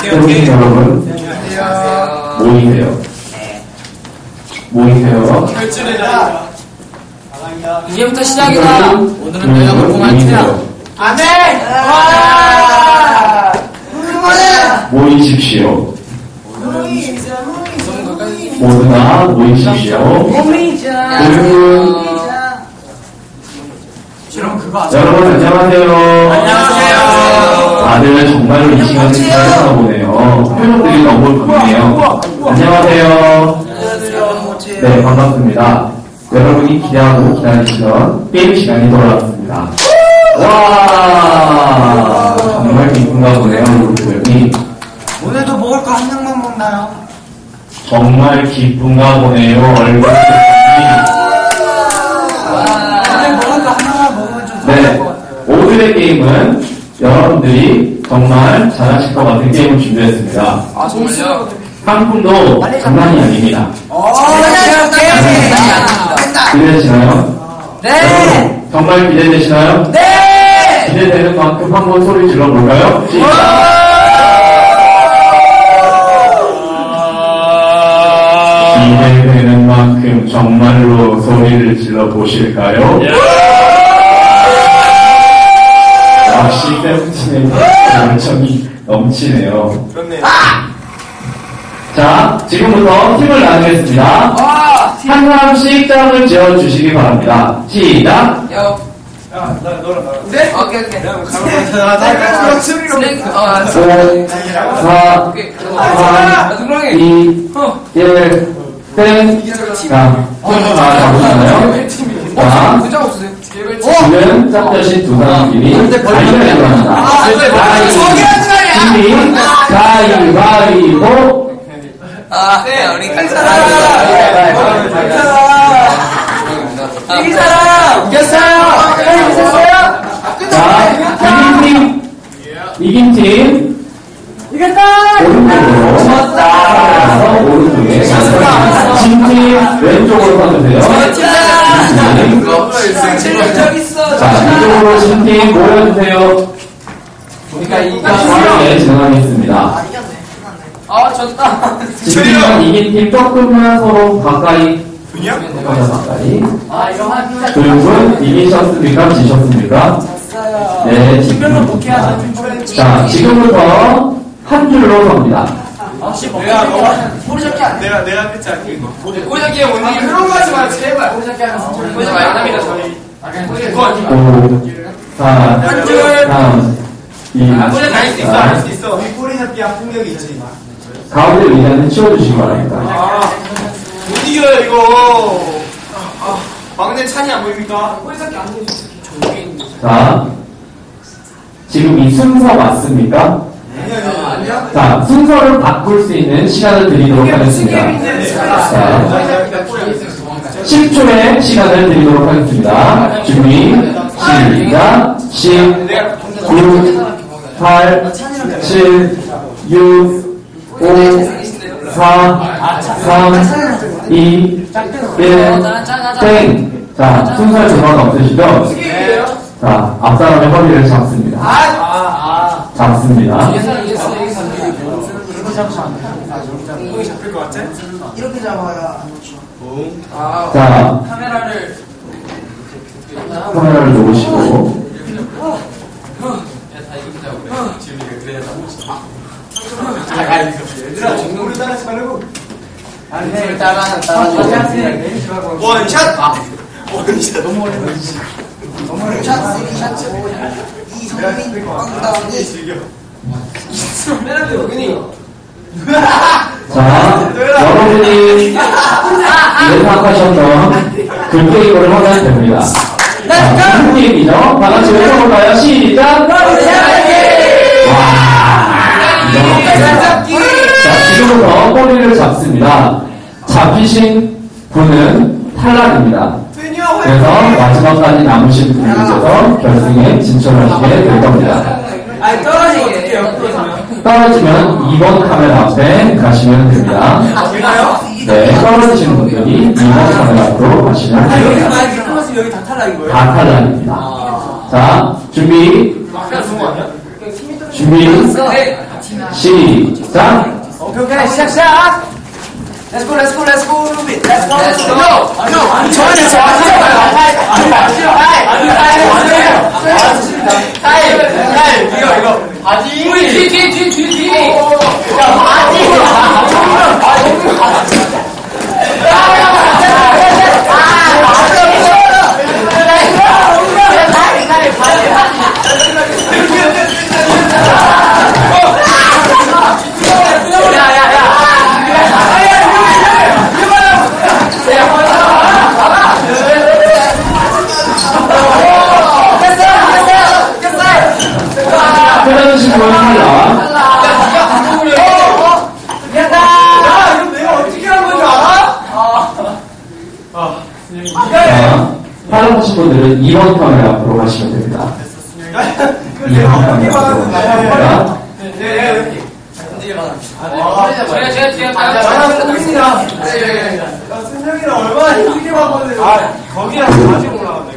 태국인 여러분 모이세요. 모이세요. 이제부터 시작이다. 오늘은 내가 공할 테야. 모이십시오. 모두가 모이십시오. 모두 여러분 안녕하세요. 안녕하세요. 다들 정말로 이 시간을 기다렸나 보네요. 표정들이 너무 좋네요. 안녕하세요. 네, 반갑습니다. 여러분이 기대하고 기다리시던 게임 시간이 돌아왔습니다. 와, 정말 기쁜가 보네요, 우리 오늘도 먹을 거 한 명만 먹나요? 정말 기쁜가 보네요, 얼굴이. 오늘 먹을 거 하나만 먹으면 좀 네, 오늘의 게임은 여러분들이 정말 잘하실 것 같은 게임을 준비했습니다. 아, 정말요? 상품도 장난이 아닙니다. 어, 기대되시나요? 네! 여러분, 정말 기대되시나요? 네! 기대되는 만큼 한번 소리 질러볼까요? 기대되는 만큼 정말로 소리를 질러 보실까요? 역시 세븐틴의 열정이 넘치네요. 자, 지금부터 팀을 나누겠습니다. 한 사람씩 짝을 지어주시기 바랍니다. 시작! 여. 네? 오케이, 오케이. 스낵, 어, 5, 4, 오케이. 3, 누구랑해? 2, 1, 땡. 자, 손좀 다 잡으시나요? 자, 부자 없으세요? 지금 짝대신 두 사람끼리 가위바위보 합니다. 네, 우리 갈이 사람! 이겼어요! 이겼어요? 자, 이긴 팀, 이긴 팀, 이겼다! 오른쪽으로. 자, 오른쪽에. 진팀, 왼쪽으로. 진팀. 저기 있어. 자, 이쪽으로 진팀 모여주세요. 그러니까 이거. 빠르게 진행하겠습니다. 아, 졌다. 진팀과 이긴 팀 조금만 서로 가까이. 조금만 가까이. 아, 이거 한두분 이기셨습니까? 지셨습니까? 네, 팀별로 복귀하자. 자, 지금부터 한 줄로 섭니다. 내가 너가 포르자키 안 돼. 내가 내가 끝이 할게 이거. 언니 그런 거 하지 마, 제발. 포르자키 하면 포르자키 말합니다, 저희. 5, 4, 3, 2, 아, 포르자키 할수 있어, 할수 1. 있어. 이 꼬리 잡기 한 폭력이 있지. 가운데 의자는 치워주시기 바랍니다. 아, 못 이겨요 이거. 아, 막내 찬이 안 보입니까? 포르자키 안 돼. 자, 지금 이 순서 맞습니까? 아니요. 자, 순서를 바꿀 수 있는 시간을 드리도록 하겠습니다. 자, 10초의 시간을 드리도록 하겠습니다. 준비, 시작, 10, 9, 8, 7, 6, 5, 4, 3, 2, 1, 땡! 자, 순서에 불만 없으시죠? 자, 앞사람의 허리를 잡습니다. 잡습니다. 이렇게 잡아야 안. 아, 자, 카메라를. 카메라를 놓으시고, 얘들아 정보를 따라하지 말고. 네, 따라, 따라. 원샷. 원샷 너무 오래 샷, 샷, 이성민, 황당이. 즐겨. 자, 여러분이 예상하셨던 그 게임을 하면 됩니다. 자, 게임이죠? 다 같이 외쳐볼까요? 시작! 자, 지금부터 꼬리를 잡습니다. 잡히신 분은 탈락입니다. 그래서 마지막까지 남으신 분들께서 결승에 진출하시게 될 겁니다. 아니 떨어지면 어떻게 옆으로? 떨어지면 2번 카메라 앞에 가시면 됩니다. 제가요? 네, 떨어지시는 분들이 2번 카메라 앞으로 가시면 아 여기서 됩니다. 만약에 클러스 여기 다 탈락인 거예요? 다 탈락입니다. 자, 준비, 아까 준거 아니야? 준비, 네. 시작! 오케이 오케이 시작 시작. Let's go let's go let's go Let's go let's go. No 아니 저한테 저 아니 아니 아니 아니 아니 이거 이거 바지 우리 뒤 뒤 뒤 뒤 뒤. 야 바지. 떨어지신 분은 탈락. 야 이거 내가 어떻게 한 건지 알아? 자, 탈락하신 분들은 2번 카메라 앞으로 가시면 됩니다. 2번 카메라 앞으로 가시면 됩니다. 제가 제가 제가 꽁이랑 승혁이랑 얼마나 힘들게 봤거든. 아 거기랑 아직 올라갔네.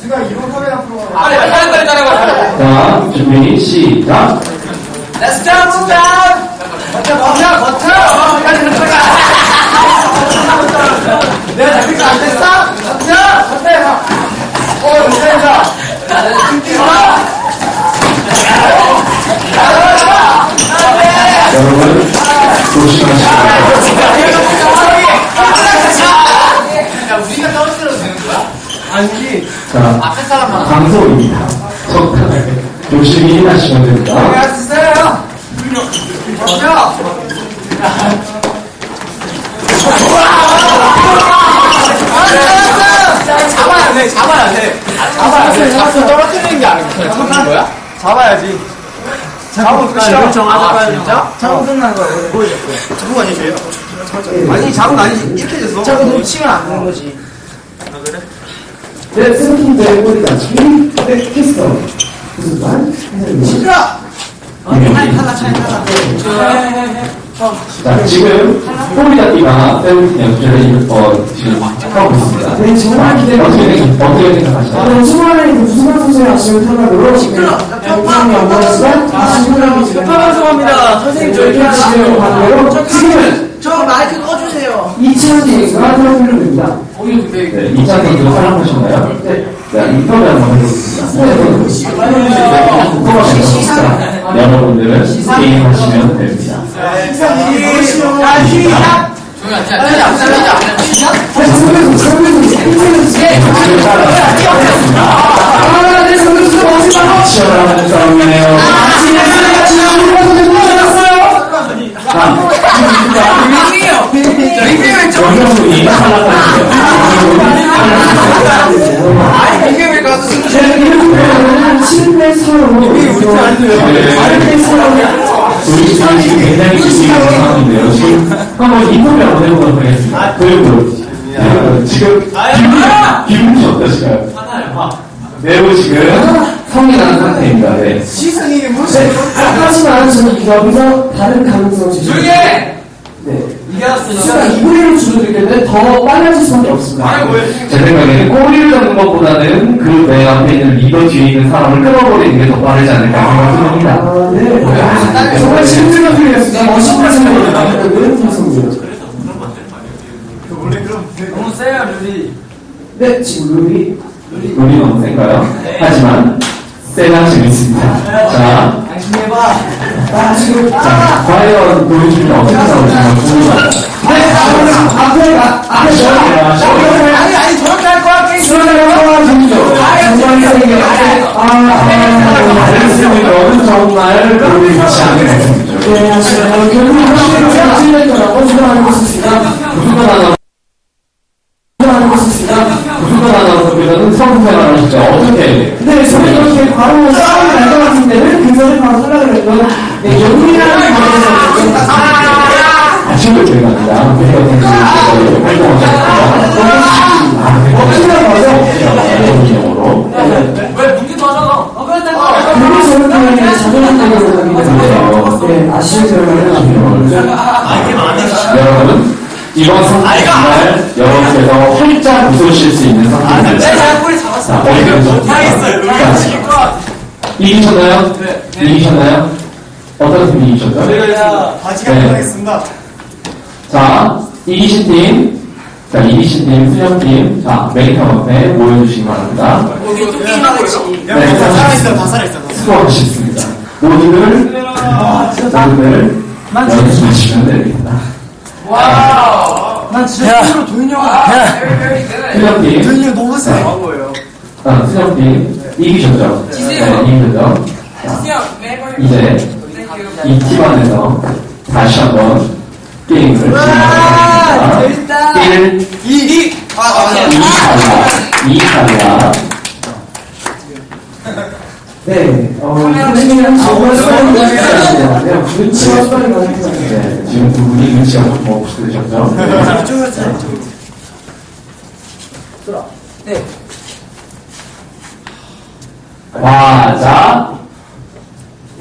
승혁 이번 카메라 앞으로 따라가. 자, 준비, 시작! Let's jump down. 버텨 버텨 버텨. 빨리 들어가. 내가 잡힐 거안 됐어? 버텨 버텨. 어 괜찮아. 여러분, 조심하시고. 야 우리가 떨어뜨려도 되는 거야? 아니지. 자, 앞에 사람만. 방송입니다. 적당하게 조심히 하시면 됩니다. 잡아야 돼, 잡아야 돼. 잡아야 돼. 잡고 떨어뜨리는 게 아니고 그냥 잡는 거야? 잡아야지. 끝이야. 진짜? 작업 끝난 거예요. 누구 아니세요? 아니 작은 아니지 이렇게 됐어. 자꾸 놓치면 안 되는 거지. 네, 꼬리 다치기, 네, 키스터. 무슨 말? 시끄러! 네. 타다, 차이 타다. 자, 지금 꼬리다띠가 세븐틴 연주를 어, 지금 하고 있습니다. 네, 정말 기대가 어떻게, 생- 어떻게 생각하시나요? 아, 정말 무슨 선수의 아쉬운 탈락으로 시끄러! 영광이 없었지만 다시 훈련이 지금 방송합니다. 선생님 저희가 지금 반대로 지금은 저 마이크 꺼주세요. 2차전이가 탈락됩니다. 네, 2차 선수 사랑하셨나요? 네. 자, 인터뷰 한번 해보겠습니다. 자, 여러분들은 게임 하시면 됩니다. 야, 시작! 조용히 앉아. 앉아, 앉아, 앉아. 선배님, 선배님, 선배님. 지금 따라 아, 네, 선배님, 마지막. 치열한 싸움이네요. 자. 아니, 빅뱅을 가서 승 7대 4로 네. 8대 4로 우리 사람이 굉장히 중요한 상황인데요. 지금 한번 인터뷰 한번 해보도록 하겠습니다. 그리고 네, 지금 기분, 기분이 어떠신가요? 매우 지금 성이 난 상태입니다. 네. 시선이 네, 하지만 저는 여기서 다른 가능성을 제시합니다. 조용히 해! 네. 수가 2분의 1로 줄어들겠는데 더 빨라질 수밖에 없습니다. 왜? 제 생각에는 꼬리를 잡는 것보다는 그내 앞에 있는 리더 뒤에 있는 사람을 끌어버리는 게 더 빠르지 않을까 생각합니다. 아, 네. 정말 실증을 흘렸습니다. 멋있는 생각입니다. 그런 분석입니다. 너무 세요, 룰이. 네, 지금 룰이 룰이 너무 센가요? 하지만 세나 재밌습니다. 자. 아, 자, 과연 보여주면 어떻게 나올지 궁금합니다. 네, 아, 아, 아니, 아니, 저렇게 할 거야, 게임. 정말 아, 아, 네, 실례 거라고 생각하는 것입니다. 무슨 하나 것입니다. 무슨 아나운서께서는 성생활을 하시죠. 어떻게 네, 이 렇 이기셨나요? 이기셨나요? 어떤 팀이 이기셨죠? 제가 바지가 네. 못하겠습니다. 자, 이기신 팀, 자, 이기신 팀, 수영팀, 자, 메이터 앞에 모여주시기 바랍니다. 여기 또 게임하겠지. 야, 다 살아있어, 다 살아있어. 수고하셨습니다. 모두들, 모두들, 연습하시면 됩니다. 난 진짜 스스로 도윤이 형. 수영팀, 도현이 형 너무 세. 아, 수영팀, 이기셨죠? 네, 이기셨죠? 자, 이제, 이 팀 안에서 다시 한번 게임을 진행하겠습니다. 1, 2, 2. 아, 아, 2 탈락, 2 탈락. 네, 어, 정말. 네, 눈치와 수업을 가르치셨습니다. 네, 지금 두 분이 눈치가 좀 없으셨죠? 네. 과자,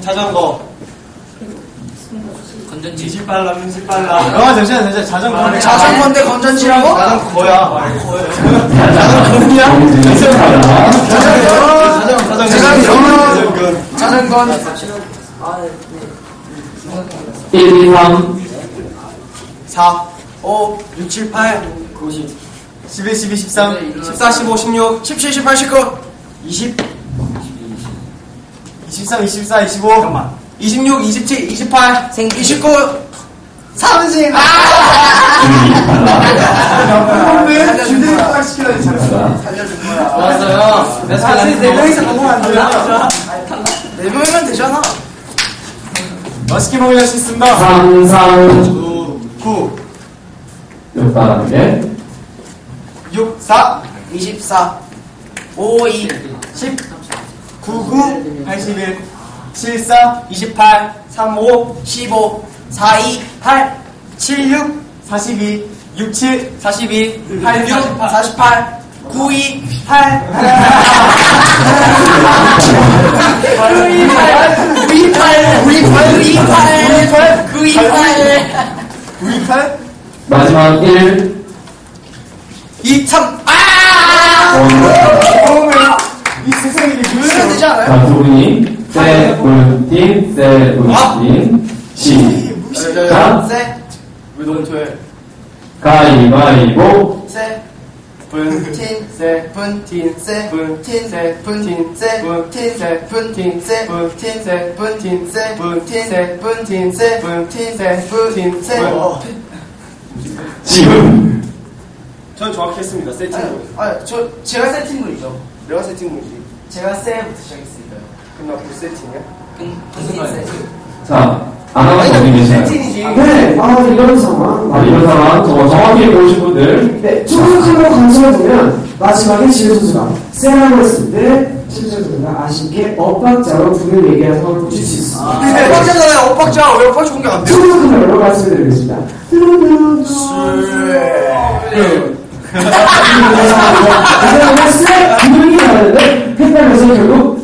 자전거. 건전지. 민실 빨라. 아, 잠시만, 잠시만. 자전거. 자전거인데 건전지라고? 자전거 거야. 자전거냐? 자전거. 자전거. 자전거. 1, 2, 3, 4, 5, 6, 7, 8, 9, 10, 11, 12, 13, 14, 15, 16, 17, 18, 19. 20, 23, 24, 25, 잠깐만. 26, 27, 28, 29. 30. 아! 왜 주제를 딱 시켜야지, 잘했어. 왔어요. 내 사실 네 명이서 너무 안 돼요. 네 명이면 되잖아. 맛있게 먹을 수 있습니다. 3, 3, 9, 몇 바람에 6, 4, 24. 5, 2. 10, 99, 81, 74, 28, 35, 15, 42, 8, 76, 42, 67, 42, 86, 48, 92, 8, 928. 928. 928. 928. 928. 928. 928. 마지막 1, 세븐팀, 세븐팀, 시작. 세, 좋아해? 가위바위보, 세, 분, 틴, 세, 분, 틴, 세, 분, 틴, 세, 분, 틴, 세, 분, 틴, 세, 분, 틴, 세, 분, 틴, 세, 분, 틴, 세, 분, 틴, 세, 분, 틴, 세, 분, 틴, 세, 분, 틴, 세. 분. 지금 전 정확히 했습니다. 세팅으로. 아, 저 제가 세팅물이죠. 내가 세팅이지. 제가 세부터 시작했으니까요. 그럼 나 불 세팅이야? 무슨 말? 자, 아나운서 어디? 세팅이지. 네, 아, 이런 상황. 아, 이런 상황, 저거 정확히 보신 분들, 네, 초록칼로 감성을 보면 마지막에 지효 선수가 세라고 했을 때 선수가 아쉽게 엇박자로 분을 얘기한 상황을 보실 수 있습니다. 엇박자잖아요. 엇박자. 왜 엇박자 공개 안 돼요? 초록칼로 말씀드리겠습니다. 그다음에 세 분이 나왔는데 헷갈려서 결국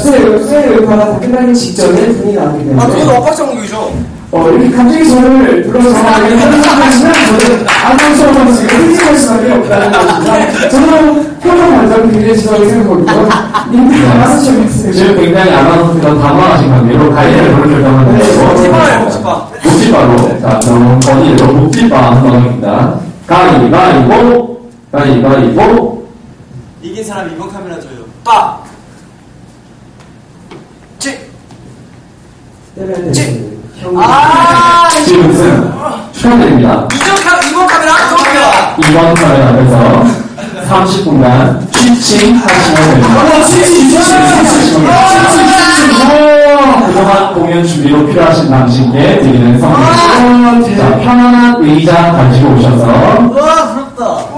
수요일, 수요일 과가 다 끝나기 직전에 분위기가 안 되네요. 아, 그것도 엇박정국이죠. 어, 이렇게 갑자기 저를 불러서 아, 네. 하는 분이시면 저는 안녕하세요 지금 흥미할 수밖에 없다는 것입니다. 저는 표정 완전 굉장히 지적이 생각하거든요. 이미 당황하셨죠, 지금 굉장히 아나운서가 당황하신 건데요. 가이드를 보내줄 건데. 목지바예요, 목지바. 목지바로. 자, 그럼 건의로 목지바 한번 하겠습니다. 가위바위보, 가위바위보. 이긴 사람 이번 카메라 줘요. 빡! 찌. 아, 지금 축하드립니다. 이번 카, 이번 카메라 안 좋아요. 이번 카메라 앞에서 30분간 취침 하시면 됩니다. 그동안 공연 준비로 필요하신 당신께 드리는 선물. 자, 편안한 의자 가지고 오셔서.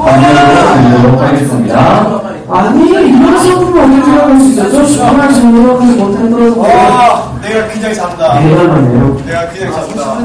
반면으로 드리도록 하겠습니다. 아니, 이런 상품을 어떻게 들어갈 수 있었죠? 정말 정확하지 못한 거. 와, 내가 그냥 잡다. 대단하네요. 내가 그냥 잡다.